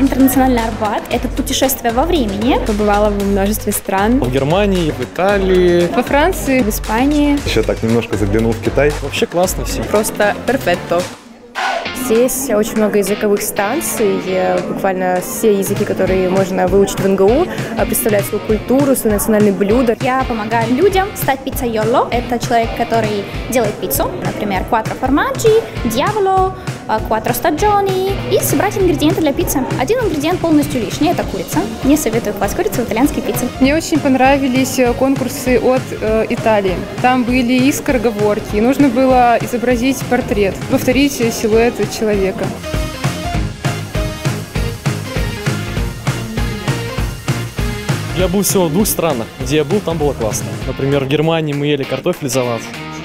Интернациональный Арбат – это путешествие во времени. Побывала в множестве стран. В Германии, в Италии. Во Франции, в Испании. Еще так немножко заглянул в Китай. Вообще классно все. Просто перфетто. Здесь очень много языковых станций, буквально все языки, которые можно выучить в НГУ, представляют свою культуру, свои национальные блюда. Я помогаю людям стать пиццайоло. Это человек, который делает пиццу, например, quattro formaggi, diavolo, quattro stagioni, и собрать ингредиенты для пиццы. Один ингредиент полностью лишний – это курица. Не советую класть курицу в итальянской пицце. Мне очень понравились конкурсы от э, Италии. Там были и скороговорки, и нужно было изобразить портрет, повторить силуэт человека. Я был всего в двух странах. Где я был, там было классно. Например, в Германии мы ели картофель салат.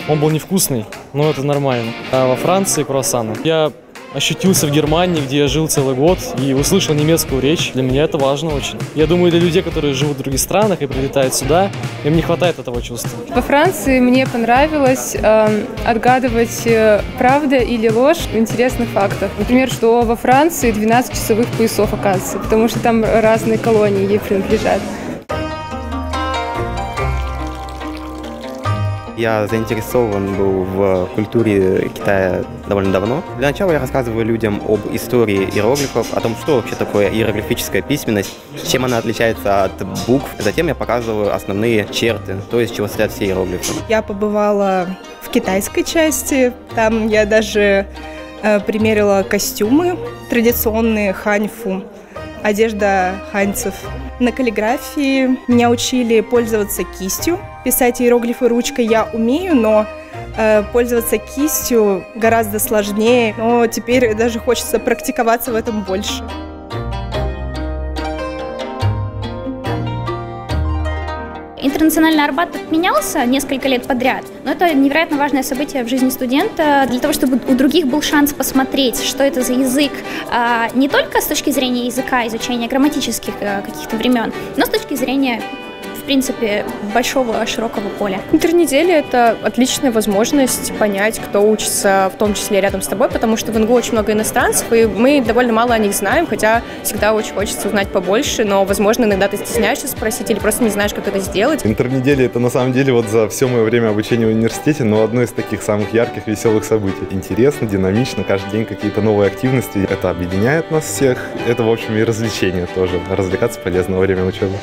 Он был невкусный, но это нормально. А во Франции круассаны. Я ощутился в Германии, где я жил целый год и услышал немецкую речь. Для меня это важно очень. Я думаю, для людей, которые живут в других странах и прилетают сюда, им не хватает этого чувства. Во Франции мне понравилось э, отгадывать правда или ложь интересных фактах. Например, что во Франции 12 часовых поясов оказывается, потому что там разные колонии ей принадлежат. Я заинтересован был в культуре Китая довольно давно. Для начала я рассказываю людям об истории иероглифов, о том, что вообще такое иероглифическая письменность, чем она отличается от букв. Затем я показываю основные черты, то есть чего стоят все иероглифы. Я побывала в китайской части, там я даже э, примерила костюмы традиционные ханьфу, одежда ханьцев. На каллиграфии меня учили пользоваться кистью, писать иероглифы ручкой я умею, но э, пользоваться кистью гораздо сложнее. Но теперь даже хочется практиковаться в этом больше. Интернациональный Арбат отменялся несколько лет подряд, но это невероятно важное событие в жизни студента. Для того, чтобы у других был шанс посмотреть, что это за язык, а, не только с точки зрения языка, изучения грамматических э, каких-то времен, но с точки зрения принципе, большого, широкого поля. Интернеделя — это отличная возможность понять, кто учится, в том числе рядом с тобой, потому что в НГУ очень много иностранцев, и мы довольно мало о них знаем, хотя всегда очень хочется узнать побольше, но, возможно, иногда ты стесняешься спросить или просто не знаешь, как это сделать. Интернеделя — это на самом деле вот за все мое время обучения в университете, но одно из таких самых ярких, веселых событий. Интересно, динамично, каждый день какие-то новые активности. Это объединяет нас всех. Это, в общем, и развлечение тоже. Развлекаться полезно во время учебы.